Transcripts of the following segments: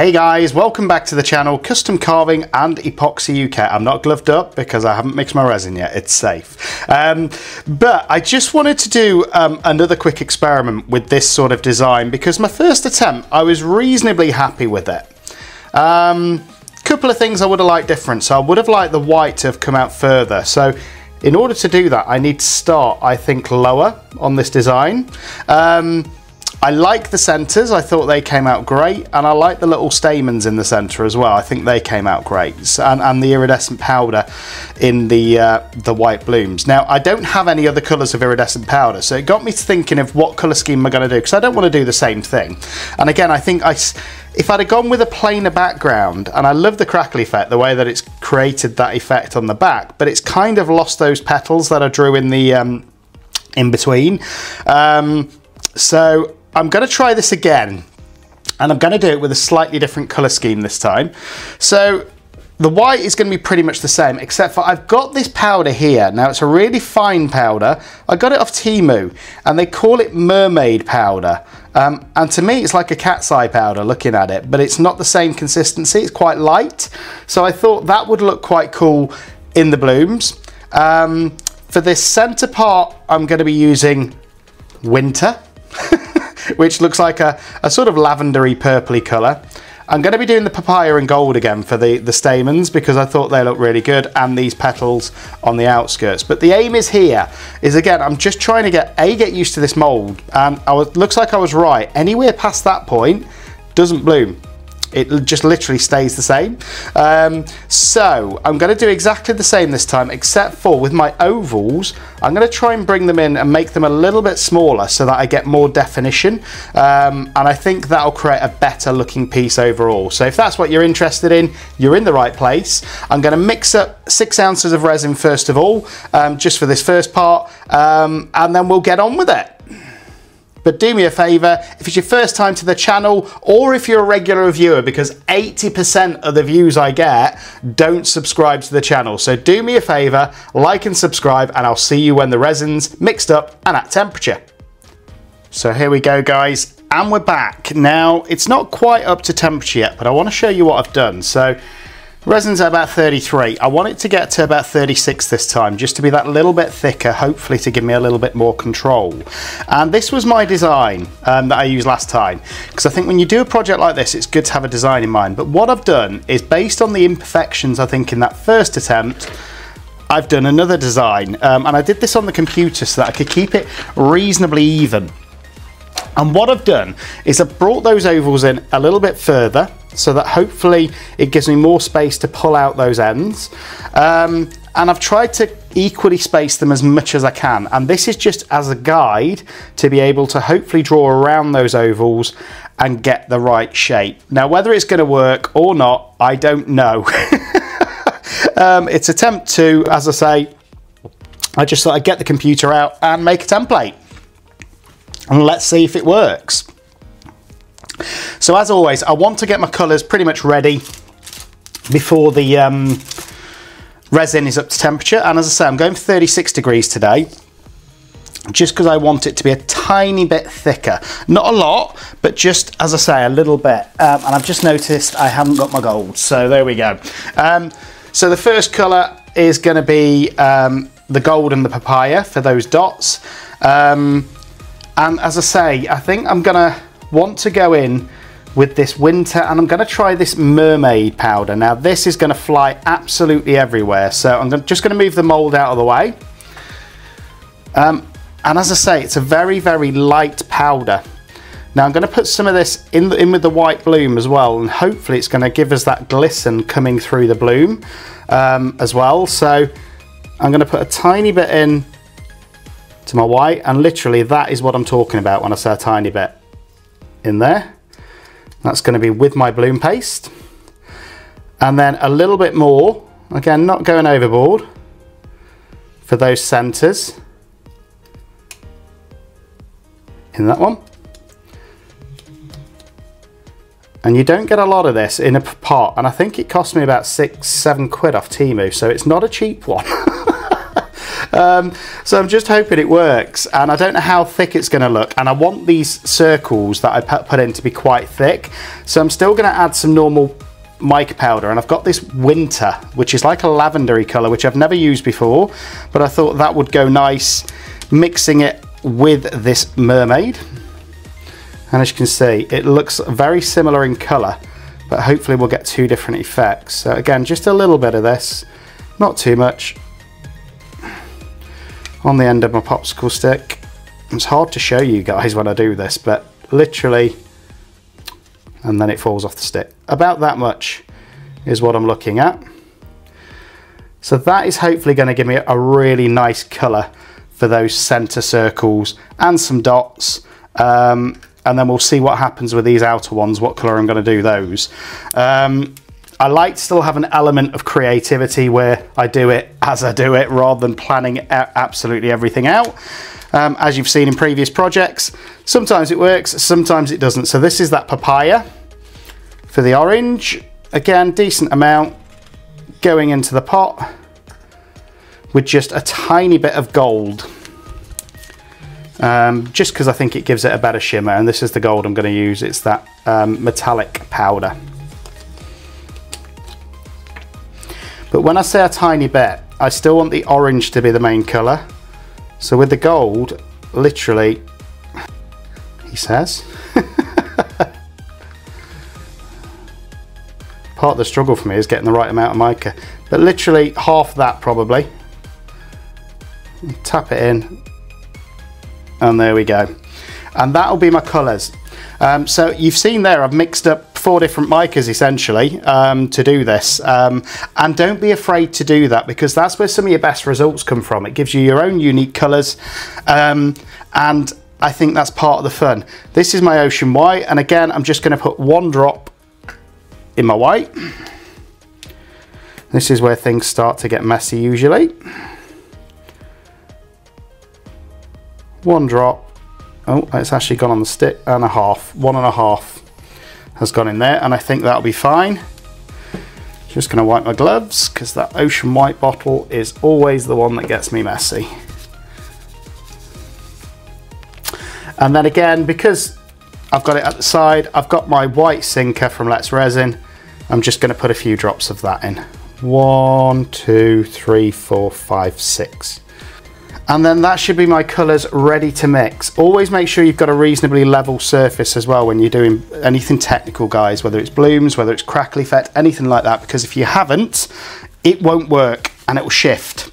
Hey guys, welcome back to the channel Custom Carving and Epoxy UK. I'm not gloved up because I haven't mixed my resin yet, it's safe. Um, but I just wanted to do um, another quick experiment with this sort of design because my first attempt, I was reasonably happy with it. Um, couple of things I would have liked different. So I would have liked the white to have come out further. So in order to do that, I need to start, I think, lower on this design. Um, I like the centres, I thought they came out great, and I like the little stamens in the centre as well. I think they came out great, and, and the iridescent powder in the uh, the white blooms. Now, I don't have any other colours of iridescent powder, so it got me thinking of what colour scheme I'm to do, because I don't want to do the same thing. And again, I think I, if I'd have gone with a plainer background, and I love the crackle effect, the way that it's created that effect on the back, but it's kind of lost those petals that I drew in the um, in between. Um, so I'm going to try this again and I'm going to do it with a slightly different colour scheme this time. So the white is going to be pretty much the same except for I've got this powder here. Now it's a really fine powder. I got it off Temu and they call it mermaid powder. Um, and to me it's like a cat's eye powder looking at it but it's not the same consistency. It's quite light. So I thought that would look quite cool in the blooms. Um, for this centre part I'm going to be using winter which looks like a, a sort of lavendery purpley colour. I'm going to be doing the papaya and gold again for the, the stamens because I thought they look really good and these petals on the outskirts. But the aim is here, is again, I'm just trying to get, A, get used to this mould and I was, looks like I was right. Anywhere past that point doesn't bloom it just literally stays the same. Um, so I'm going to do exactly the same this time, except for with my ovals, I'm going to try and bring them in and make them a little bit smaller so that I get more definition. Um, and I think that'll create a better looking piece overall. So if that's what you're interested in, you're in the right place. I'm going to mix up six ounces of resin first of all, um, just for this first part, um, and then we'll get on with it. But do me a favour, if it's your first time to the channel, or if you're a regular viewer, because 80% of the views I get don't subscribe to the channel. So do me a favour, like and subscribe, and I'll see you when the resin's mixed up and at temperature. So here we go guys, and we're back. Now, it's not quite up to temperature yet, but I want to show you what I've done. So Resin's at about 33. I want it to get to about 36 this time, just to be that little bit thicker, hopefully to give me a little bit more control. And this was my design um, that I used last time, because I think when you do a project like this, it's good to have a design in mind. But what I've done is based on the imperfections, I think, in that first attempt, I've done another design. Um, and I did this on the computer so that I could keep it reasonably even. And what I've done is I've brought those ovals in a little bit further so that hopefully it gives me more space to pull out those ends. Um, and I've tried to equally space them as much as I can. And this is just as a guide to be able to hopefully draw around those ovals and get the right shape. Now, whether it's gonna work or not, I don't know. um, it's attempt to, as I say, I just thought I'd get the computer out and make a template. And let's see if it works. So as always, I want to get my colours pretty much ready before the um, resin is up to temperature. And as I say, I'm going for 36 degrees today just because I want it to be a tiny bit thicker. Not a lot, but just, as I say, a little bit. Um, and I've just noticed I haven't got my gold, so there we go. Um, so the first colour is going to be um, the gold and the papaya for those dots. Um, and as I say, I think I'm going to want to go in with this winter and I'm going to try this mermaid powder. Now this is going to fly absolutely everywhere so I'm just going to move the mold out of the way. Um, and as I say it's a very very light powder. Now I'm going to put some of this in, in with the white bloom as well and hopefully it's going to give us that glisten coming through the bloom um, as well. So I'm going to put a tiny bit in to my white and literally that is what I'm talking about when I say a tiny bit in there. That's going to be with my bloom paste. And then a little bit more, again, not going overboard, for those centres in that one. And you don't get a lot of this in a pot, and I think it cost me about six, seven quid off Temu, so it's not a cheap one. um, so I'm just hoping it works and I don't know how thick it's going to look and I want these circles that I put in to be quite thick. So I'm still going to add some normal mica powder and I've got this winter which is like a lavendery colour which I've never used before but I thought that would go nice mixing it with this mermaid. And as you can see it looks very similar in colour but hopefully we'll get two different effects. So again just a little bit of this not too much on the end of my popsicle stick it's hard to show you guys when I do this but literally and then it falls off the stick. About that much is what I'm looking at. So that is hopefully going to give me a really nice colour for those centre circles and some dots. Um, and then we'll see what happens with these outer ones, what colour I'm going to do those. Um, I like to still have an element of creativity where I do it as I do it rather than planning absolutely everything out. Um, as you've seen in previous projects, sometimes it works, sometimes it doesn't. So this is that papaya for the orange. Again, decent amount going into the pot with just a tiny bit of gold. Um, just because I think it gives it a better shimmer and this is the gold I'm going to use. It's that um, metallic powder. When I say a tiny bit, I still want the orange to be the main colour. So with the gold, literally, he says. Part of the struggle for me is getting the right amount of mica. But literally half that probably. Tap it in. And there we go. And that'll be my colours. Um, so you've seen there, I've mixed up four different micas essentially um, to do this. Um, and don't be afraid to do that because that's where some of your best results come from. It gives you your own unique colours um, and I think that's part of the fun. This is my ocean white and again I'm just going to put one drop in my white. This is where things start to get messy usually. One drop. Oh, it's actually gone on the stick and a half. One and a half has gone in there and I think that'll be fine. Just going to wipe my gloves because that ocean white bottle is always the one that gets me messy. And then again, because I've got it at the side, I've got my white sinker from Let's Resin. I'm just going to put a few drops of that in. One, two, three, four, five, six. And then that should be my colours ready to mix. Always make sure you've got a reasonably level surface as well when you're doing anything technical, guys, whether it's blooms, whether it's crackly effect, anything like that, because if you haven't, it won't work and it will shift.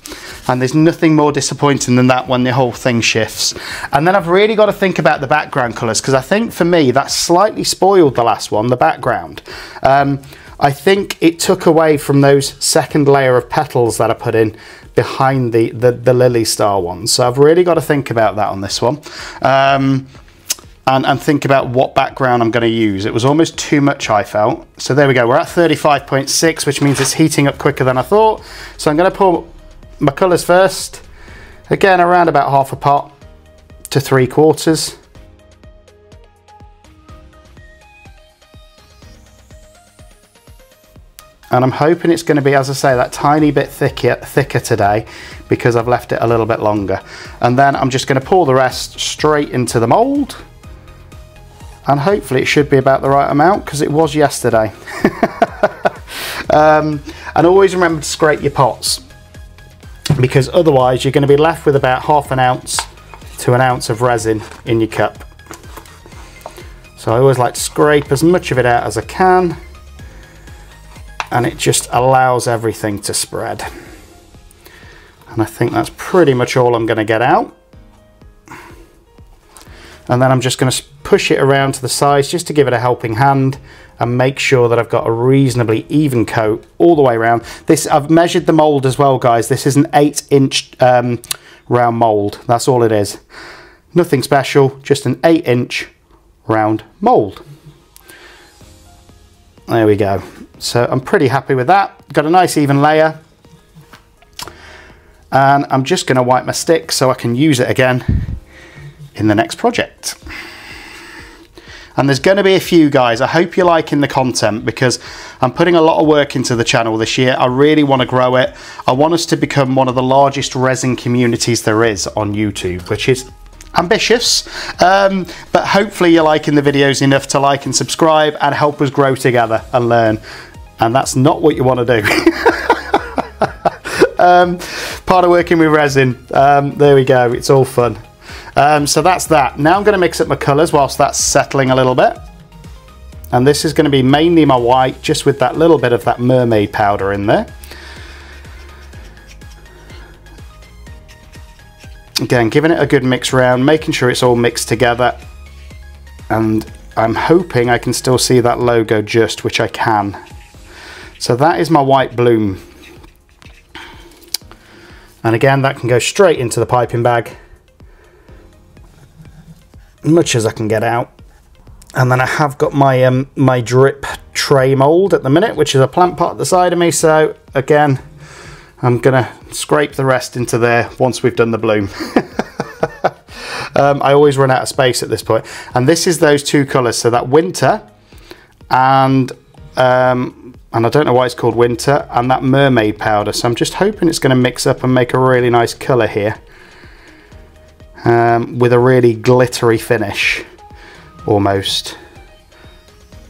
And there's nothing more disappointing than that when the whole thing shifts. And then I've really got to think about the background colours, because I think for me, that slightly spoiled the last one, the background. Um, I think it took away from those second layer of petals that I put in behind the, the, the Lily Star one. So I've really got to think about that on this one. Um, and, and think about what background I'm going to use. It was almost too much, I felt. So there we go. We're at 35.6, which means it's heating up quicker than I thought. So I'm going to pour my colours first. Again, around about half a pot to three quarters. And I'm hoping it's going to be as I say that tiny bit thicker thicker today because I've left it a little bit longer. And then I'm just going to pour the rest straight into the mold and hopefully it should be about the right amount because it was yesterday. Um, and always remember to scrape your pots because otherwise you're going to be left with about half an ounce to an ounce of resin in your cup. So I always like to scrape as much of it out as I can and it just allows everything to spread. And I think that's pretty much all I'm going to get out. And then I'm just going to push it around to the sides just to give it a helping hand and make sure that I've got a reasonably even coat all the way around. This I've measured the mold as well, guys. This is an eight inch um, round mold. That's all it is. Nothing special, just an eight inch round mold. There we go. So I'm pretty happy with that. Got a nice even layer. And I'm just going to wipe my stick so I can use it again in the next project. And there's going to be a few guys. I hope you're liking the content because I'm putting a lot of work into the channel this year. I really want to grow it. I want us to become one of the largest resin communities there is on YouTube, which is ambitious um, but hopefully you're liking the videos enough to like and subscribe and help us grow together and learn. And that's not what you want to do. Um, part of working with resin. Um, there we go it's all fun. Um, so that's that. Now I'm going to mix up my colors whilst that's settling a little bit. And this is going to be mainly my white just with that little bit of that mermaid powder in there Again, giving it a good mix round, making sure it's all mixed together. And I'm hoping I can still see that logo just, which I can. So that is my white bloom. And again, that can go straight into the piping bag. Much as I can get out. And then I have got my um, my drip tray mold at the minute, which is a plant pot at the side of me. So again, I'm gonna scrape the rest into there once we've done the bloom. um, I always run out of space at this point. And this is those two colours, so that winter and um, and I don't know why it's called winter and that mermaid powder. So I'm just hoping it's gonna mix up and make a really nice colour here um, with a really glittery finish almost.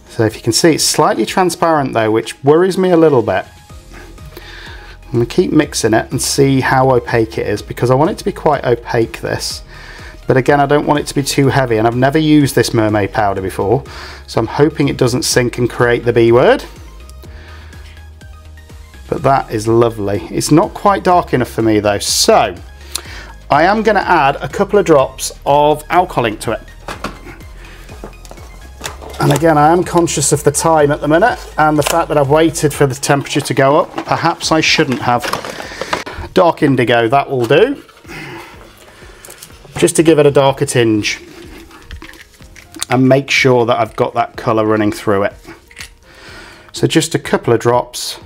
So if you can see, it's slightly transparent though, which worries me a little bit. I'm going to keep mixing it and see how opaque it is because I want it to be quite opaque this. But again, I don't want it to be too heavy and I've never used this mermaid powder before. So I'm hoping it doesn't sink and create the B word. But that is lovely. It's not quite dark enough for me though. So I am going to add a couple of drops of alcohol ink to it. And again, I am conscious of the time at the minute and the fact that I've waited for the temperature to go up. Perhaps I shouldn't have. Dark indigo, that will do. Just to give it a darker tinge. And make sure that I've got that colour running through it. So just a couple of drops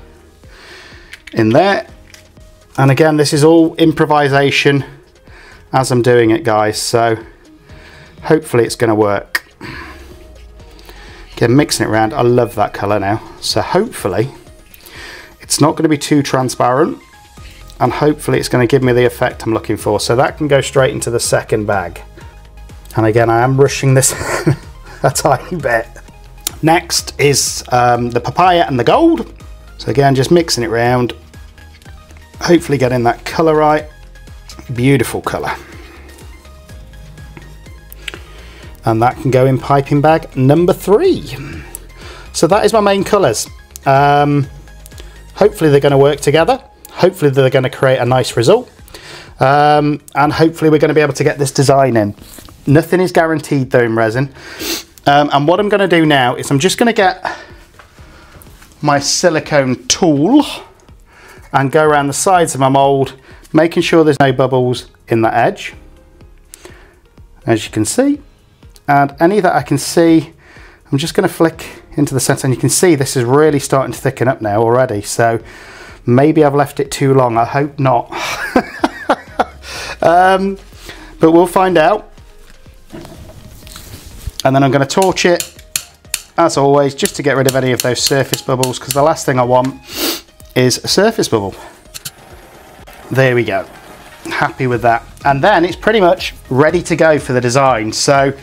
in there. And again, this is all improvisation as I'm doing it, guys. So hopefully it's going to work. Again, mixing it around, I love that colour now. So hopefully it's not going to be too transparent and hopefully it's going to give me the effect I'm looking for. So that can go straight into the second bag. And again, I am rushing this a tiny bit. Next is um, the papaya and the gold. So again, just mixing it around, hopefully getting that colour right. Beautiful colour. And that can go in piping bag number three. So that is my main colours. Um, hopefully they're going to work together. Hopefully they're going to create a nice result. Um, and hopefully we're going to be able to get this design in. Nothing is guaranteed though in resin. Um, and what I'm going to do now is I'm just going to get my silicone tool and go around the sides of my mould, making sure there's no bubbles in the edge. As you can see, and any that I can see. I'm just going to flick into the center and you can see this is really starting to thicken up now already so maybe I've left it too long. I hope not. Um, but we'll find out. And then I'm going to torch it as always just to get rid of any of those surface bubbles because the last thing I want is a surface bubble. There we go happy with that. And then it's pretty much ready to go for the design. So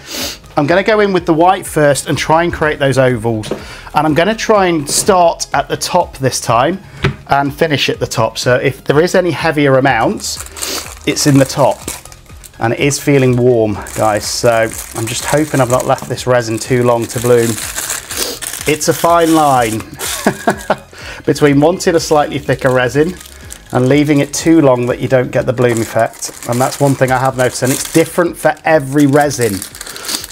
I'm going to go in with the white first and try and create those ovals. And I'm going to try and start at the top this time and finish at the top. So if there is any heavier amounts it's in the top. And it is feeling warm guys. So I'm just hoping I've not left this resin too long to bloom. It's a fine line between wanting a slightly thicker resin and leaving it too long that you don't get the bloom effect. And that's one thing I have noticed, and it's different for every resin.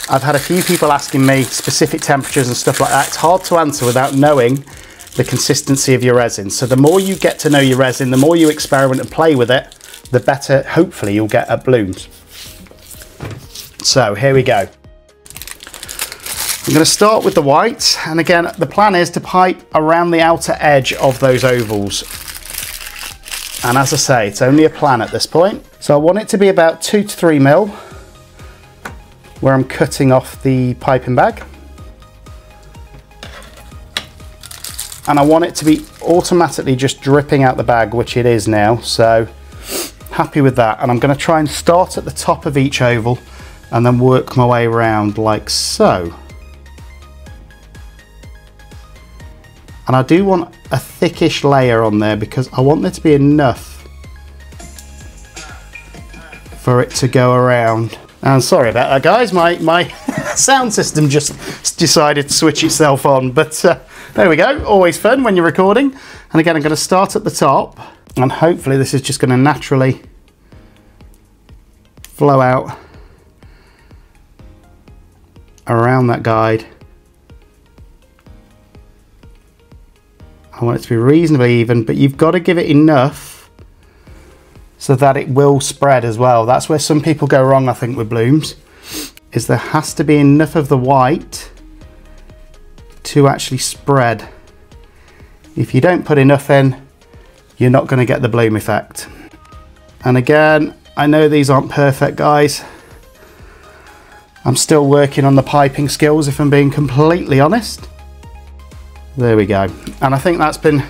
I've had a few people asking me specific temperatures and stuff like that. It's hard to answer without knowing the consistency of your resin. So the more you get to know your resin, the more you experiment and play with it, the better hopefully you'll get at blooms. So here we go. I'm going to start with the white and again the plan is to pipe around the outer edge of those ovals and as I say, it's only a plan at this point. So I want it to be about two to three mil where I'm cutting off the piping bag. And I want it to be automatically just dripping out the bag, which it is now. So happy with that. And I'm gonna try and start at the top of each oval and then work my way around like so. And I do want a thickish layer on there because I want there to be enough for it to go around. And sorry about that guys, my, my sound system just decided to switch itself on. But uh, there we go, always fun when you're recording. And again, I'm going to start at the top and hopefully this is just going to naturally flow out around that guide. I want it to be reasonably even, but you've got to give it enough so that it will spread as well. That's where some people go wrong, I think, with blooms, is there has to be enough of the white to actually spread. If you don't put enough in, you're not going to get the bloom effect. And again, I know these aren't perfect, guys. I'm still working on the piping skills, if I'm being completely honest. There we go. And I think that's been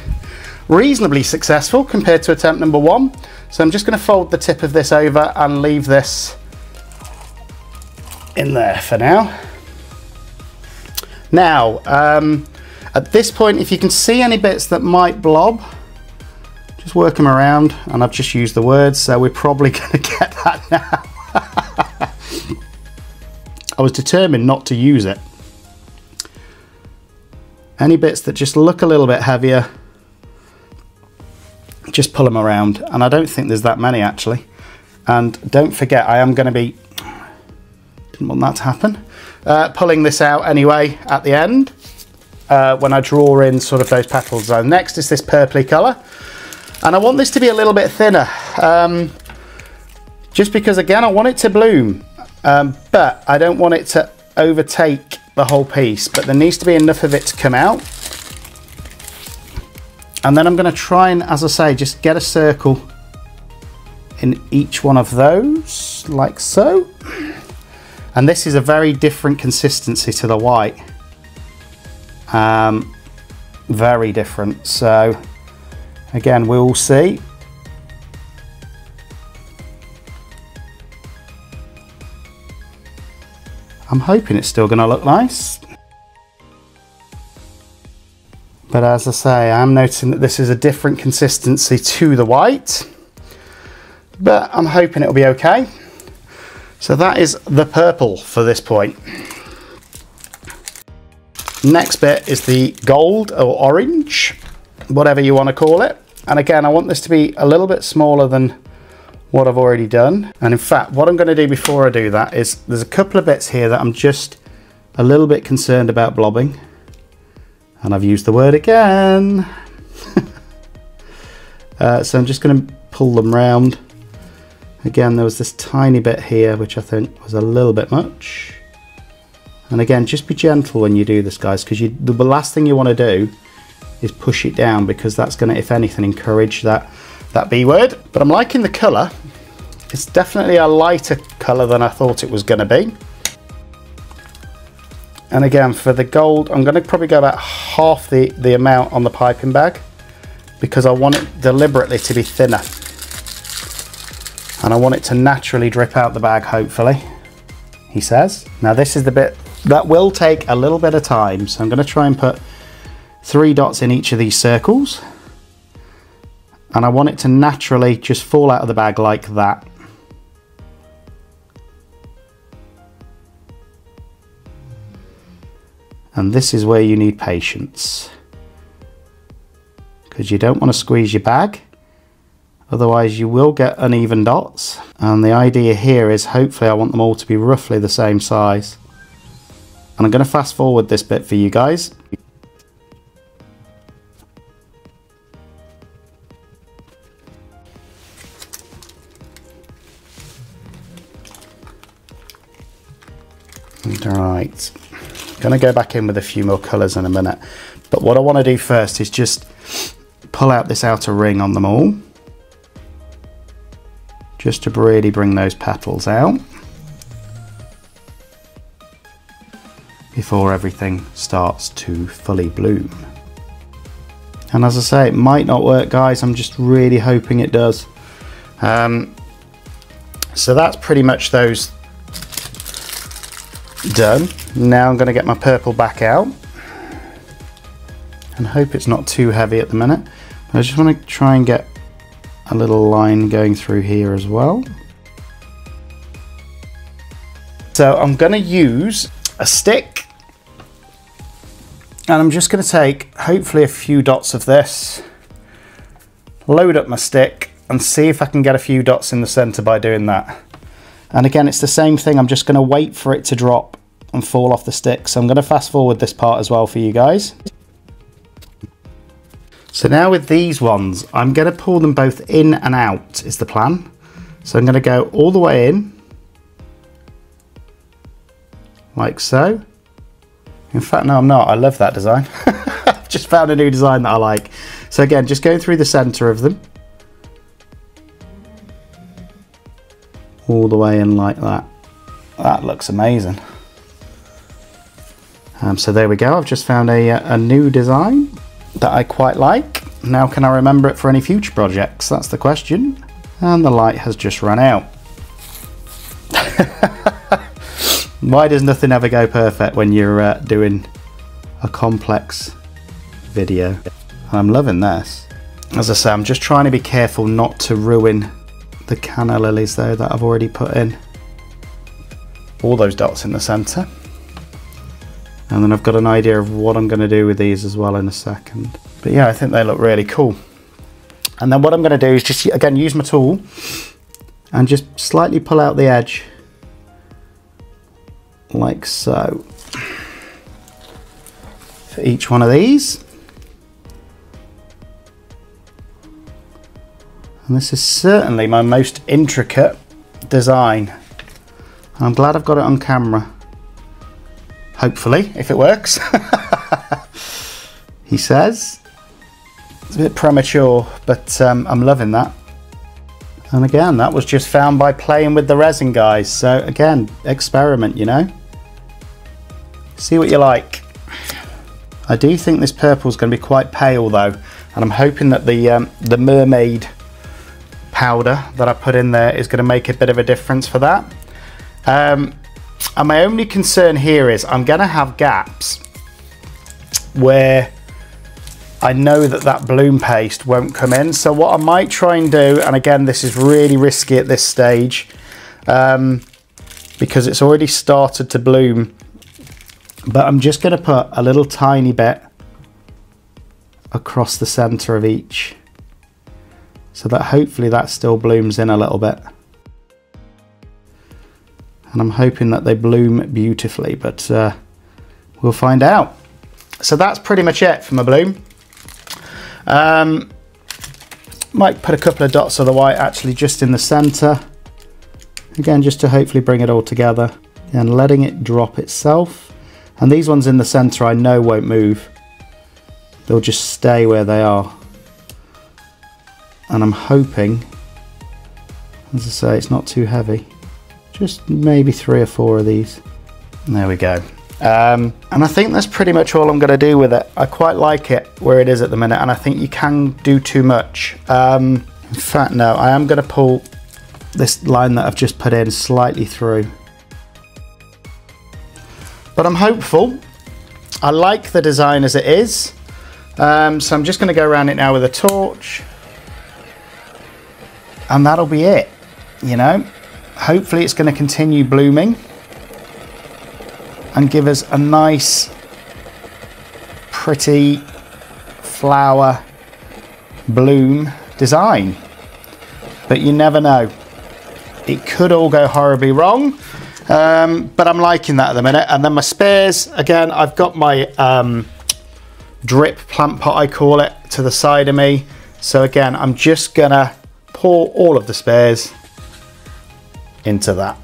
reasonably successful compared to attempt number one. So I'm just going to fold the tip of this over and leave this in there for now. Now, um, at this point, if you can see any bits that might blob, just work them around. And I've just used the words, so we're probably going to get that now. I was determined not to use it. Any bits that just look a little bit heavier, just pull them around. And I don't think there's that many actually. And don't forget, I am going to be, didn't want that to happen, uh, pulling this out anyway at the end uh, when I draw in sort of those petals. So next is this purpley colour. And I want this to be a little bit thinner. Um, just because again, I want it to bloom. Um, but I don't want it to overtake the whole piece, but there needs to be enough of it to come out. And then I'm going to try and, as I say, just get a circle in each one of those, like so. And this is a very different consistency to the white. Um, very different. So again, we'll see. I'm hoping it's still going to look nice. But as I say, I'm noticing that this is a different consistency to the white. But I'm hoping it'll be okay. So that is the purple for this point. Next bit is the gold or orange, whatever you want to call it. And again, I want this to be a little bit smaller than what I've already done. And in fact, what I'm going to do before I do that is there's a couple of bits here that I'm just a little bit concerned about blobbing. And I've used the word again. uh, so I'm just going to pull them round. Again, there was this tiny bit here, which I think was a little bit much. And again, just be gentle when you do this, guys, because the last thing you want to do is push it down because that's going to, if anything, encourage that that B word. But I'm liking the colour. It's definitely a lighter colour than I thought it was going to be. And again, for the gold, I'm going to probably go about half the, the amount on the piping bag because I want it deliberately to be thinner. And I want it to naturally drip out the bag, hopefully, he says. Now this is the bit that will take a little bit of time. So I'm going to try and put three dots in each of these circles and I want it to naturally just fall out of the bag like that. And this is where you need patience. Because you don't want to squeeze your bag. Otherwise you will get uneven dots. And the idea here is hopefully I want them all to be roughly the same size. And I'm going to fast forward this bit for you guys. Right, gonna go back in with a few more colours in a minute. But what I wanna do first is just pull out this outer ring on them all. Just to really bring those petals out. Before everything starts to fully bloom. And as I say, it might not work, guys. I'm just really hoping it does. Um, so that's pretty much those done. Now I'm going to get my purple back out and hope it's not too heavy at the minute. I just want to try and get a little line going through here as well. So I'm going to use a stick and I'm just going to take hopefully a few dots of this, load up my stick and see if I can get a few dots in the center by doing that. And again, it's the same thing. I'm just going to wait for it to drop and fall off the stick. So I'm going to fast forward this part as well for you guys. So now with these ones, I'm going to pull them both in and out is the plan. So I'm going to go all the way in, like so. In fact, no, I'm not. I love that design. I've just found a new design that I like. So again, just going through the center of them. All the way in like that. That looks amazing. Um, so there we go. I've just found a, a new design that I quite like. Now can I remember it for any future projects? That's the question. And the light has just run out. Why does nothing ever go perfect when you're uh, doing a complex video? I'm loving this. As I say, I'm just trying to be careful not to ruin the canna lilies though that I've already put in. All those dots in the centre. And then I've got an idea of what I'm going to do with these as well in a second. But yeah, I think they look really cool. And then what I'm going to do is just, again, use my tool and just slightly pull out the edge like so for each one of these. And this is certainly my most intricate design. I'm glad I've got it on camera hopefully, if it works. he says. It's a bit premature, but um, I'm loving that. And again, that was just found by playing with the resin, guys. So again, experiment, you know. See what you like. I do think this purple is going to be quite pale though, and I'm hoping that the um, the mermaid powder that I put in there is going to make a bit of a difference for that. Um, and my only concern here is I'm going to have gaps where I know that that bloom paste won't come in. So what I might try and do, and again, this is really risky at this stage, um, because it's already started to bloom, but I'm just going to put a little tiny bit across the center of each so that hopefully that still blooms in a little bit and I'm hoping that they bloom beautifully, but uh, we'll find out. So that's pretty much it for my bloom. Um, might put a couple of dots of the white actually just in the center. Again, just to hopefully bring it all together and letting it drop itself. And these ones in the center I know won't move. They'll just stay where they are. And I'm hoping, as I say, it's not too heavy. Just maybe three or four of these. There we go. Um, and I think that's pretty much all I'm going to do with it. I quite like it where it is at the minute, and I think you can do too much. Um, in fact, no, I am going to pull this line that I've just put in slightly through. But I'm hopeful. I like the design as it is. Um, so I'm just going to go around it now with a torch. And that'll be it, you know hopefully it's going to continue blooming and give us a nice pretty flower bloom design. But you never know. It could all go horribly wrong um, but I'm liking that at the minute. And then my spares again I've got my um, drip plant pot I call it to the side of me. So again I'm just gonna pour all of the spares into that.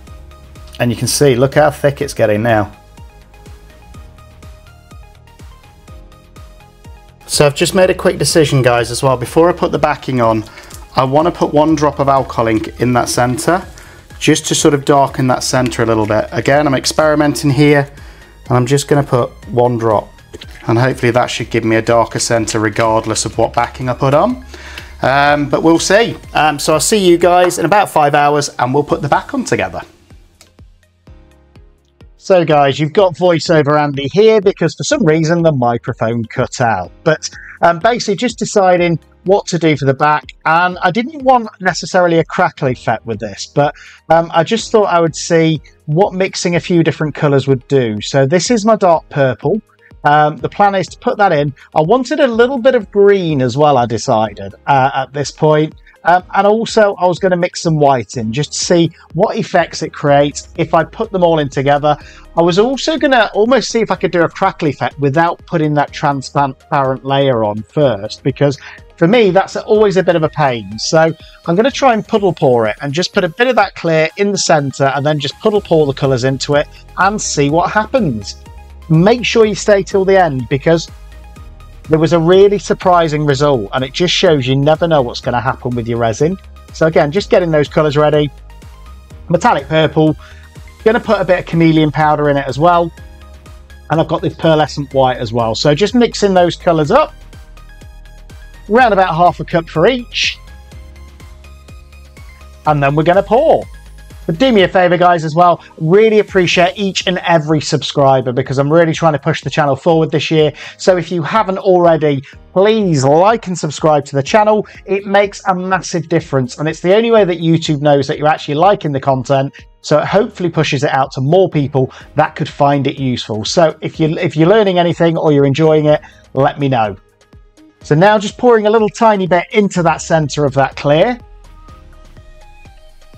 And you can see, look how thick it's getting now. So I've just made a quick decision guys as well. Before I put the backing on, I want to put one drop of alcohol ink in that center just to sort of darken that center a little bit. Again, I'm experimenting here and I'm just going to put one drop And hopefully that should give me a darker centre regardless of what backing I put on. Um, but we'll see. Um, so I'll see you guys in about five hours and we'll put the back on together. So guys, you've got voiceover Andy here because for some reason the microphone cut out. But um, basically just deciding what to do for the back. And I didn't want necessarily a crackly effect with this, but um, I just thought I would see what mixing a few different colours would do. So this is my dark purple. Um, the plan is to put that in. I wanted a little bit of green as well, I decided uh, at this point. Um, and also, I was going to mix some white in just to see what effects it creates if I put them all in together. I was also going to almost see if I could do a crackle effect without putting that transparent layer on first, because for me, that's always a bit of a pain. So I'm going to try and puddle pour it and just put a bit of that clear in the center and then just puddle pour the colors into it and see what happens. Make sure you stay till the end because there was a really surprising result, and it just shows you never know what's going to happen with your resin. So again, just getting those colours ready. Metallic purple, going to put a bit of chameleon powder in it as well. And I've got this pearlescent white as well. So just mixing those colours up. Around about half a cup for each. And then we're going to pour. But do me a favor, guys, as well. Really appreciate each and every subscriber because I'm really trying to push the channel forward this year. So if you haven't already, please like and subscribe to the channel. It makes a massive difference, and it's the only way that YouTube knows that you're actually liking the content. So it hopefully pushes it out to more people that could find it useful. So if you if you're learning anything or you're enjoying it, let me know. So now just pouring a little tiny bit into that center of that clear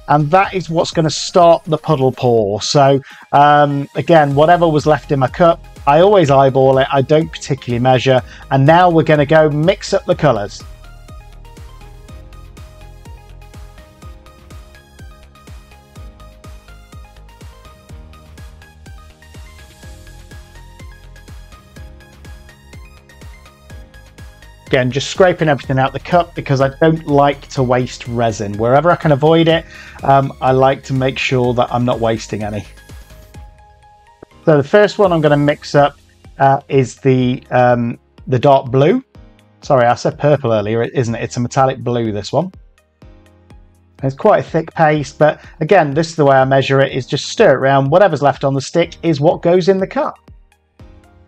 and that is what's going to start the puddle pour. So um, again, whatever was left in my cup, I always eyeball it. I don't particularly measure. And now we're going to go mix up the colours. Again, just scraping everything out the cup because I don't like to waste resin. Wherever I can avoid it, um, I like to make sure that I'm not wasting any. So the first one I'm going to mix up uh, is the um, the dark blue. Sorry, I said purple earlier, isn't it? It's a metallic blue, this one. It's quite a thick paste, but again, this is the way I measure it, is just stir it around. Whatever's left on the stick is what goes in the cup.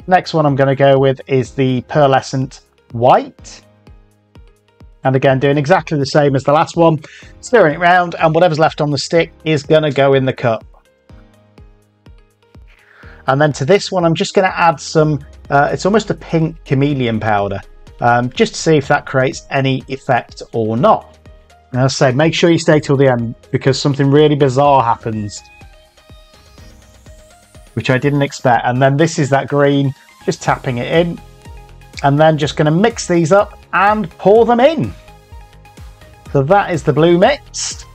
Next one I'm going to go with is the pearlescent white. And again, doing exactly the same as the last one, stirring it around, and whatever's left on the stick is going to go in the cup. And then to this one, I'm just going to add some, uh, it's almost a pink chameleon powder, um, just to see if that creates any effect or not. And as I say, make sure you stay till the end because something really bizarre happens, which I didn't expect. And then this is that green, just tapping it in, and then just going to mix these up and pour them in. So that is the blue mixed.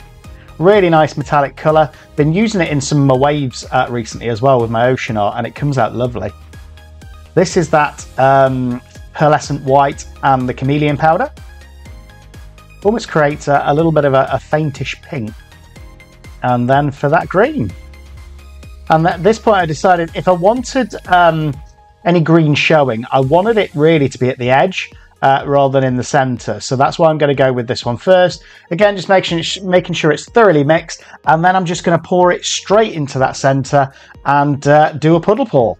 Really nice metallic colour. Been using it in some of my waves uh, recently as well with my ocean art and it comes out lovely. This is that um, pearlescent white and the chameleon powder. Almost creates a, a little bit of a, a, faintish pink. And then for that green. And at this point I decided if I wanted um, any green showing. I wanted it really to be at the edge uh, rather than in the center. So that's why I'm going to go with this one first. Again, just making, making sure it's thoroughly mixed. And then I'm just going to pour it straight into that center and uh, do a puddle pour.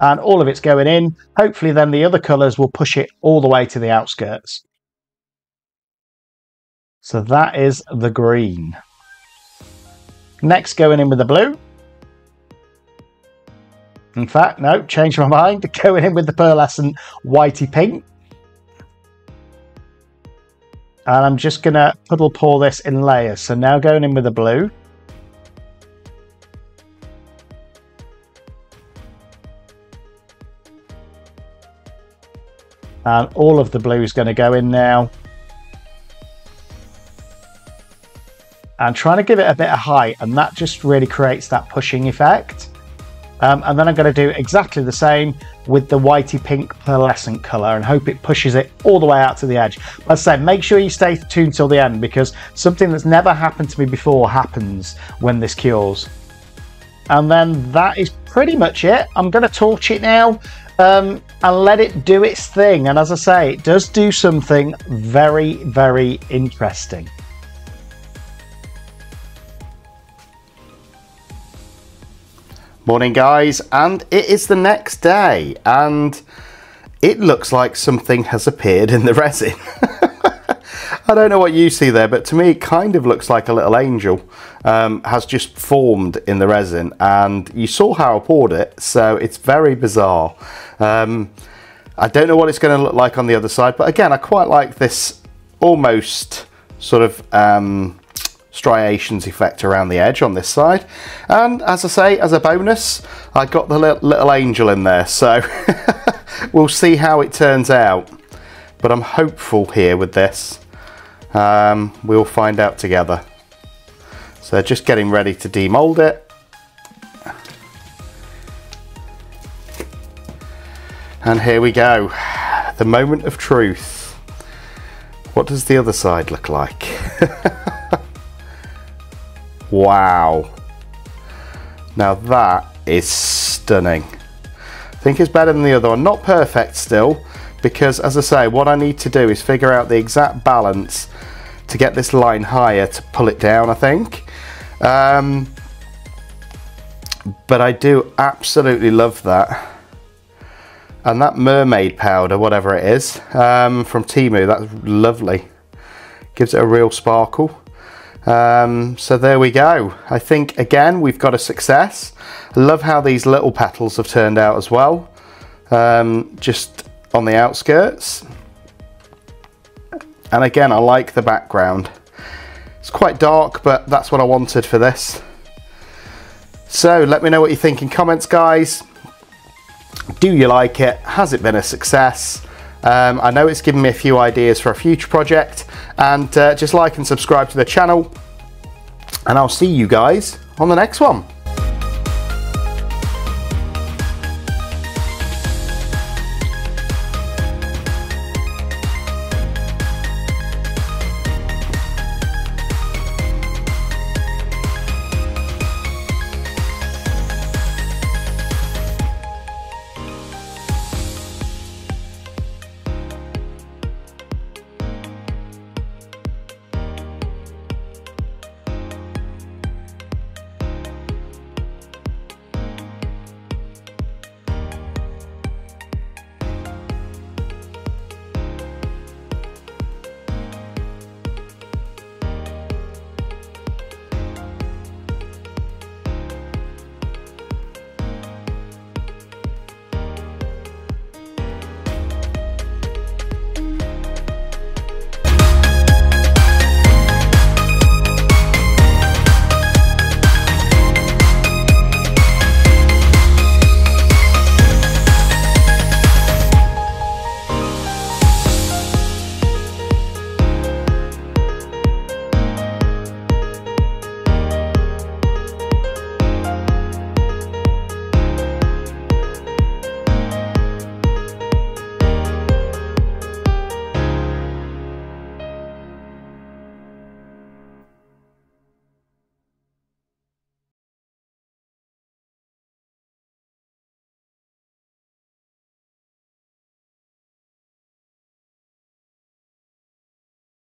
And all of it's going in. Hopefully then the other colors will push it all the way to the outskirts. So that is the green. Next going in with the blue. In fact, no, changed my mind. Going in with the pearlescent whitey pink. And I'm just going to puddle pour this in layers. So now going in with the blue. And all of the blue is going to go in now. And trying to give it a bit of height, and that just really creates that pushing effect. Um, and then I'm going to do exactly the same with the whitey pink pearlescent colour and hope it pushes it all the way out to the edge. As I say, make sure you stay tuned till the end because something that's never happened to me before happens when this cures. and then that is pretty much it. I'm going to torch it now um, and let it do its thing. And as I say, it does do something very, very interesting. Morning guys, and it is the next day and it looks like something has appeared in the resin. I don't know what you see there, but to me it kind of looks like a little angel um, has just formed in the resin and you saw how I poured it, so it's very bizarre. Um, I don't know what it's going to look like on the other side, but again, I quite like this almost sort of um, striations effect around the edge on this side. And as I say, as a bonus, I got the little angel in there, so we'll see how it turns out. But I'm hopeful here with this. Um, we'll find out together. So just getting ready to demold it. And here we go, the moment of truth. What does the other side look like? Wow. Now that is stunning. I think it's better than the other one. Not perfect still, because as I say, what I need to do is figure out the exact balance to get this line higher to pull it down, I think. Um, but I do absolutely love that. And that mermaid powder, whatever it is, um, from Temu, that's lovely. Gives it a real sparkle. Um, so there we go. I think again we've got a success. I love how these little petals have turned out as well. Um, just on the outskirts. And again I like the background. It's quite dark but that's what I wanted for this. So let me know what you think in comments guys. Do you like it? Has it been a success? Um, I know it's given me a few ideas for a future project and uh, just like and subscribe to the channel and I'll see you guys on the next one.